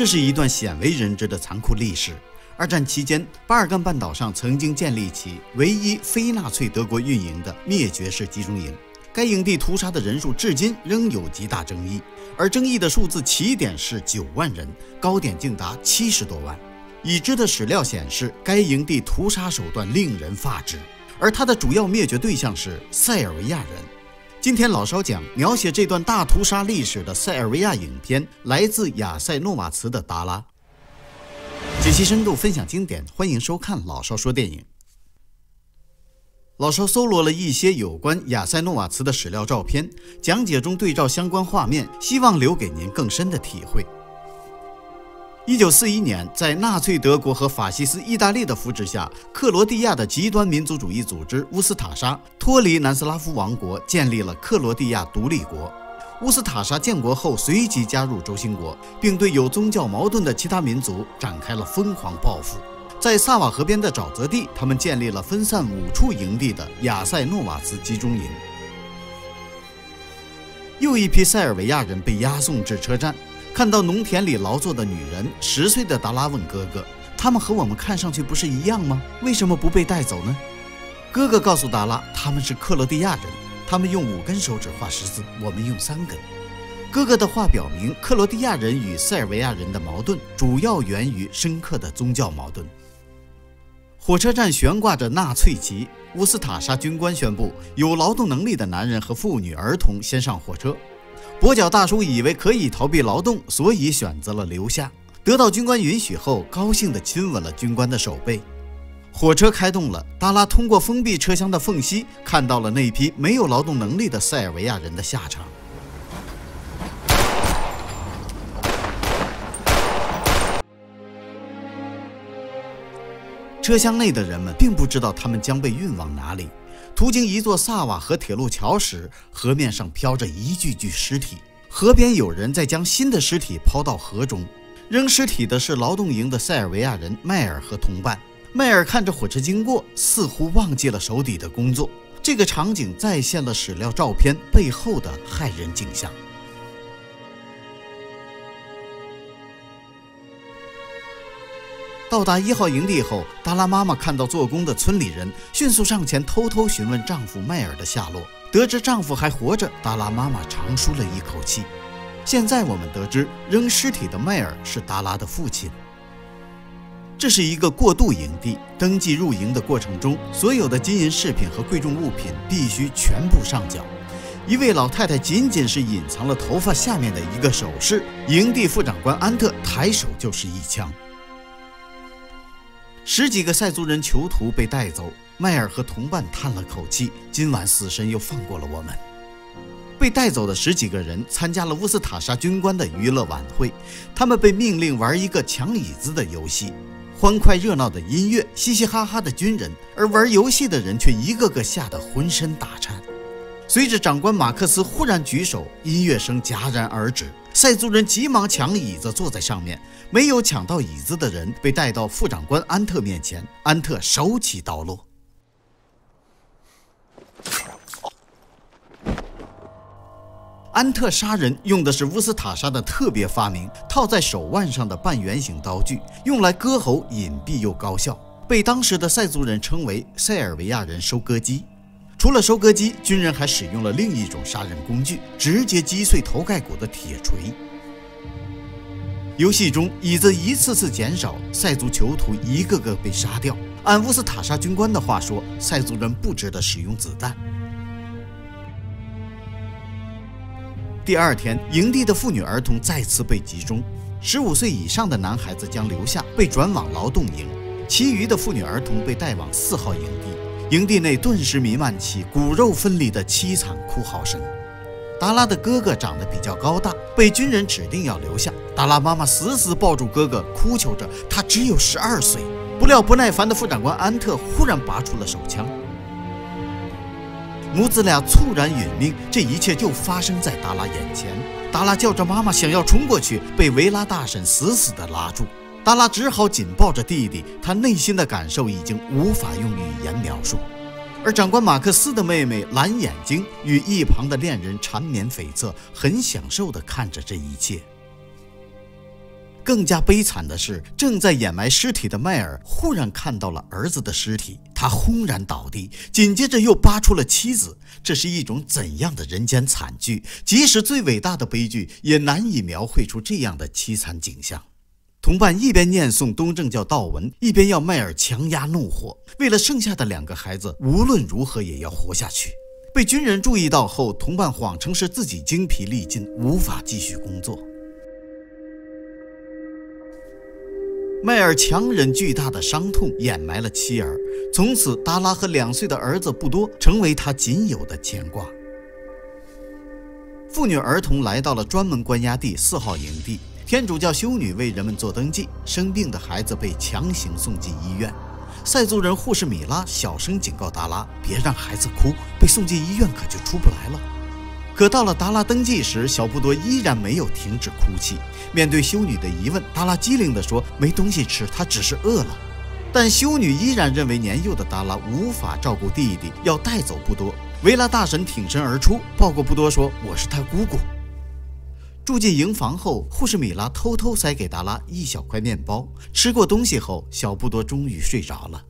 这是一段鲜为人知的残酷历史。二战期间，巴尔干半岛上曾经建立起唯一非纳粹德国运营的灭绝式集中营，该营地屠杀的人数至今仍有极大争议，而争议的数字起点是九万人，高点竟达七十多万。已知的史料显示，该营地屠杀手段令人发指，而它的主要灭绝对象是塞尔维亚人。今天老邵讲描写这段大屠杀历史的塞尔维亚影片，来自亚塞诺瓦茨的达拉。解析深度，分享经典，欢迎收看老邵说电影。老邵搜罗了一些有关亚塞诺瓦茨的史料照片，讲解中对照相关画面，希望留给您更深的体会。一九四一年，在纳粹德国和法西斯意大利的扶持下，克罗地亚的极端民族主义组织乌斯塔沙脱离南斯拉夫王国，建立了克罗地亚独立国。乌斯塔沙建国后，随即加入轴心国，并对有宗教矛盾的其他民族展开了疯狂报复。在萨瓦河边的沼泽地，他们建立了分散五处营地的亚塞诺瓦茨集中营。又一批塞尔维亚人被押送至车站，看到农田里劳作的女人，十岁的达拉问哥哥：“他们和我们看上去不是一样吗？为什么不被带走呢？”哥哥告诉达拉：“他们是克罗地亚人。”他们用五根手指画十字，我们用三根。哥哥的话表明，克罗地亚人与塞尔维亚人的矛盾主要源于深刻的宗教矛盾。火车站悬挂着纳粹旗，乌斯塔沙军官宣布，有劳动能力的男人和妇女、儿童先上火车。跛脚大叔以为可以逃避劳动，所以选择了留下。得到军官允许后，高兴地亲吻了军官的手背。火车开动了，达拉通过封闭车厢的缝隙看到了那批没有劳动能力的塞尔维亚人的下场。车厢内的人们并不知道他们将被运往哪里。途经一座萨瓦河铁路桥时，河面上飘着一具具尸体，河边有人在将新的尸体抛到河中。扔尸体的是劳动营的塞尔维亚人迈尔和同伴。迈尔看着火车经过，似乎忘记了手底的工作。这个场景再现了史料照片背后的骇人景象。到达一号营地后，达拉妈妈看到做工的村里人，迅速上前偷偷询问丈夫迈尔的下落。得知丈夫还活着，达拉妈妈长舒了一口气。现在我们得知，扔尸体的迈尔是达拉的父亲。这是一个过渡营地，登记入营的过程中，所有的金银饰品和贵重物品必须全部上缴。一位老太太仅仅是隐藏了头发下面的一个首饰，营地副长官安特抬手就是一枪。十几个塞族人囚徒被带走，迈尔和同伴叹了口气：“今晚死神又放过了我们。”被带走的十几个人参加了乌斯塔沙军官的娱乐晚会，他们被命令玩一个抢椅子的游戏。欢快热闹的音乐，嘻嘻哈哈的军人，而玩游戏的人却一个个吓得浑身打颤。随着长官马克思忽然举手，音乐声戛然而止。塞族人急忙抢椅子坐在上面，没有抢到椅子的人被带到副长官安特面前。安特手起刀落。安特杀人用的是乌斯塔沙的特别发明，套在手腕上的半圆形刀具，用来割喉，隐蔽又高效，被当时的塞族人称为塞尔维亚人收割机。除了收割机，军人还使用了另一种杀人工具——直接击碎头盖骨的铁锤。游戏中，椅子一次次减少，塞族囚徒一个个被杀掉。按乌斯塔沙军官的话说，塞族人不值得使用子弹。第二天，营地的妇女儿童再次被集中。十五岁以上的男孩子将留下，被转往劳动营；其余的妇女儿童被带往四号营地。营地内顿时弥漫起骨肉分离的凄惨哭嚎声。达拉的哥哥长得比较高大，被军人指定要留下。达拉妈妈死死抱住哥哥，哭求着：“他只有十二岁。”不料，不耐烦的副长官安特忽然拔出了手枪。母子俩猝然殒命，这一切就发生在达拉眼前。达拉叫着妈妈，想要冲过去，被维拉大婶死死地拉住。达拉只好紧抱着弟弟，他内心的感受已经无法用语言描述。而长官马克思的妹妹蓝眼睛与一旁的恋人缠绵悱恻，很享受地看着这一切。更加悲惨的是，正在掩埋尸体的迈尔忽然看到了儿子的尸体，他轰然倒地，紧接着又扒出了妻子。这是一种怎样的人间惨剧？即使最伟大的悲剧，也难以描绘出这样的凄惨景象。同伴一边念诵东正教道文，一边要迈尔强压怒火，为了剩下的两个孩子，无论如何也要活下去。被军人注意到后，同伴谎称是自己精疲力尽，无法继续工作。迈尔强忍巨大的伤痛，掩埋了妻儿。从此，达拉和两岁的儿子布多成为他仅有的牵挂。妇女儿童来到了专门关押地四号营地，天主教修女为人们做登记。生病的孩子被强行送进医院。塞族人护士米拉小声警告达拉：“别让孩子哭，被送进医院可就出不来了。”可到了达拉登记时，小布多依然没有停止哭泣。面对修女的疑问，达拉机灵地说：“没东西吃，他只是饿了。”但修女依然认为年幼的达拉无法照顾弟弟，要带走布多。维拉大神挺身而出，抱过布多说：“我是他姑姑。”住进营房后，护士米拉偷偷塞给达拉一小块面包。吃过东西后，小布多终于睡着了。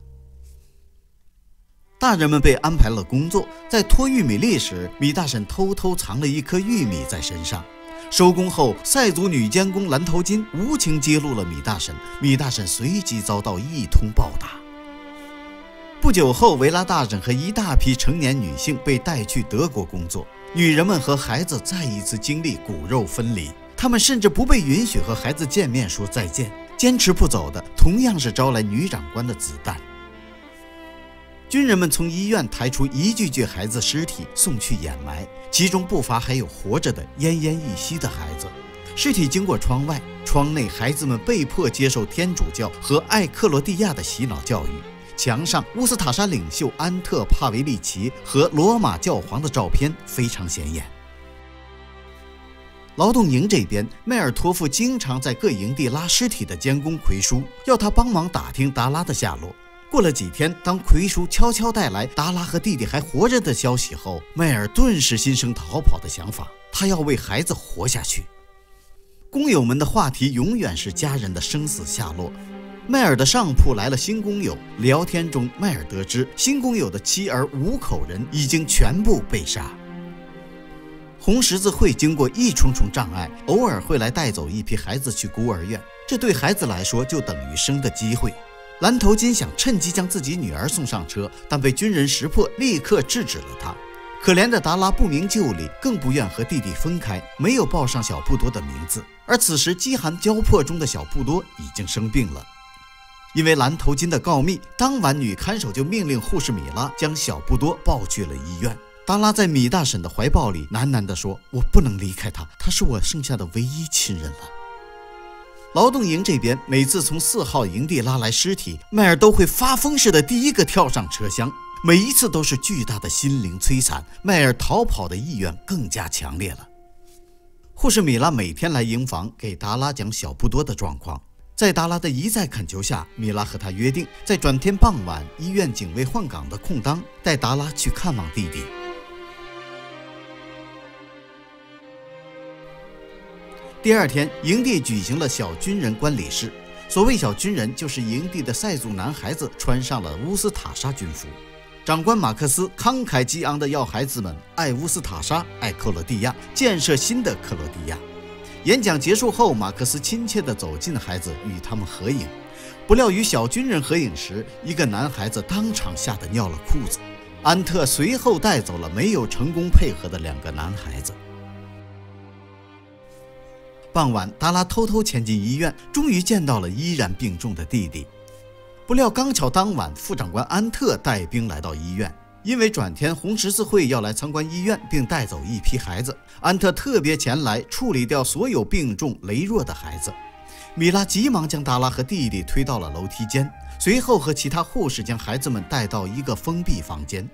大人们被安排了工作，在拖玉米粒时，米大婶偷偷藏了一颗玉米在身上。收工后，塞族女监工蓝头巾无情揭露了米大婶，米大婶随即遭到一通暴打。不久后，维拉大婶和一大批成年女性被带去德国工作，女人们和孩子再一次经历骨肉分离，她们甚至不被允许和孩子见面说再见，坚持不走的同样是招来女长官的子弹。军人们从医院抬出一具具孩子尸体送去掩埋，其中不乏还有活着的奄奄一息的孩子。尸体经过窗外，窗内孩子们被迫接受天主教和爱克罗地亚的洗脑教育。墙上乌斯塔沙领袖安特帕维利奇和罗马教皇的照片非常显眼。劳动营这边，迈尔托夫经常在各营地拉尸体的监工奎叔，要他帮忙打听达拉的下落。过了几天，当奎叔悄悄带来达拉和弟弟还活着的消息后，迈尔顿时心生逃跑的想法。他要为孩子活下去。工友们的话题永远是家人的生死下落。迈尔的上铺来了新工友，聊天中，迈尔得知新工友的妻儿五口人已经全部被杀。红十字会经过一重重障碍，偶尔会来带走一批孩子去孤儿院，这对孩子来说就等于生的机会。蓝头巾想趁机将自己女儿送上车，但被军人识破，立刻制止了他。可怜的达拉不明就里，更不愿和弟弟分开，没有报上小布多的名字。而此时饥寒交迫中的小布多已经生病了，因为蓝头巾的告密，当晚女看守就命令护士米拉将小布多抱去了医院。达拉在米大婶的怀抱里喃喃地说：“我不能离开他，他是我剩下的唯一亲人了。”劳动营这边，每次从四号营地拉来尸体，迈尔都会发疯似的第一个跳上车厢，每一次都是巨大的心灵摧残，迈尔逃跑的意愿更加强烈了。护士米拉每天来营房给达拉讲小布多的状况，在达拉的一再恳求下，米拉和他约定，在转天傍晚医院警卫换岗的空当，带达拉去看望弟弟。第二天，营地举行了小军人观礼式。所谓小军人，就是营地的塞族男孩子穿上了乌斯塔沙军服。长官马克思慷慨激昂地要孩子们爱乌斯塔沙，爱克罗地亚，建设新的克罗地亚。演讲结束后，马克思亲切地走近孩子，与他们合影。不料与小军人合影时，一个男孩子当场吓得尿了裤子。安特随后带走了没有成功配合的两个男孩子。傍晚，达拉偷偷潜进医院，终于见到了依然病重的弟弟。不料，刚巧当晚副长官安特带兵来到医院，因为转天红十字会要来参观医院，并带走一批孩子，安特特别前来处理掉所有病重羸弱的孩子。米拉急忙将达拉和弟弟推到了楼梯间，随后和其他护士将孩子们带到一个封闭房间。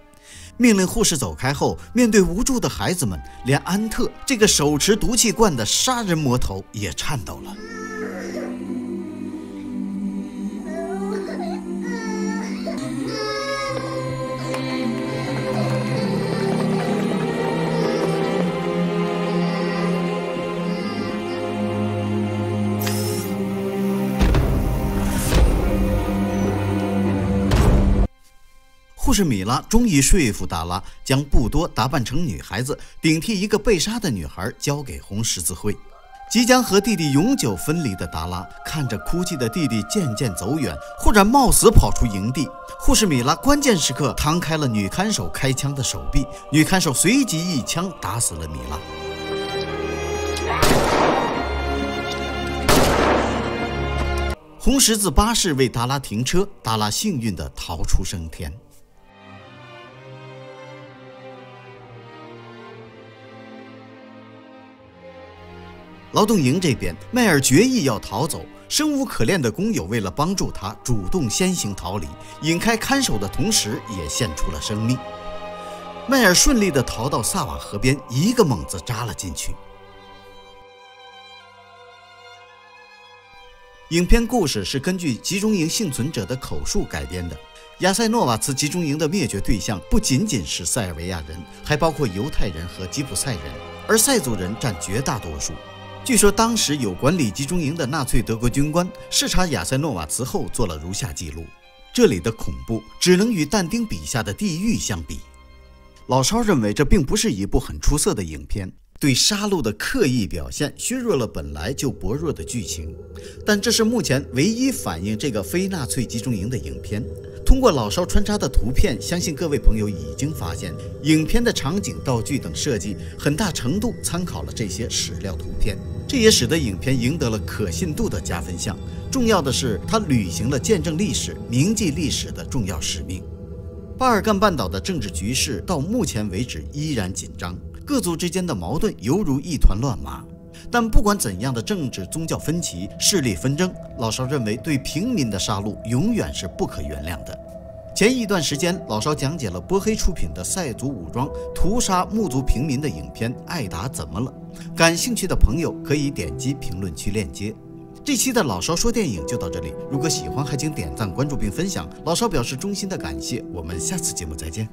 命令护士走开后，面对无助的孩子们，连安特这个手持毒气罐的杀人魔头也颤抖了。护士米拉终于说服达拉，将布多打扮成女孩子，顶替一个被杀的女孩，交给红十字会。即将和弟弟永久分离的达拉，看着哭泣的弟弟渐渐走远，忽然冒死跑出营地。护士米拉关键时刻弹开了女看守开枪的手臂，女看守随即一枪打死了米拉。红十字巴士为达拉停车，达拉幸运地逃出升天。劳动营这边，迈尔决意要逃走。生无可恋的工友为了帮助他，主动先行逃离，引开看守的同时，也献出了生命。迈尔顺利地逃到萨瓦河边，一个猛子扎了进去。影片故事是根据集中营幸存者的口述改编的。亚塞诺瓦茨集中营的灭绝对象不仅仅是塞尔维亚人，还包括犹太人和吉普赛人，而塞族人占绝大多数。据说当时有管理集中营的纳粹德国军官视察亚塞诺瓦茨后做了如下记录：这里的恐怖只能与但丁笔下的地狱相比。老烧认为这并不是一部很出色的影片，对杀戮的刻意表现削弱了本来就薄弱的剧情。但这是目前唯一反映这个非纳粹集中营的影片。通过老烧穿插的图片，相信各位朋友已经发现，影片的场景、道具等设计很大程度参考了这些史料图片。这也使得影片赢得了可信度的加分项。重要的是，它履行了见证历史、铭记历史的重要使命。巴尔干半岛的政治局势到目前为止依然紧张，各族之间的矛盾犹如一团乱麻。但不管怎样的政治、宗教分歧、势力纷争，老邵认为对平民的杀戮永远是不可原谅的。前一段时间，老邵讲解了波黑出品的塞族武装屠杀穆族平民的影片《艾达怎么了》，感兴趣的朋友可以点击评论区链接。这期的老邵说电影就到这里，如果喜欢，还请点赞、关注并分享。老邵表示衷心的感谢，我们下次节目再见。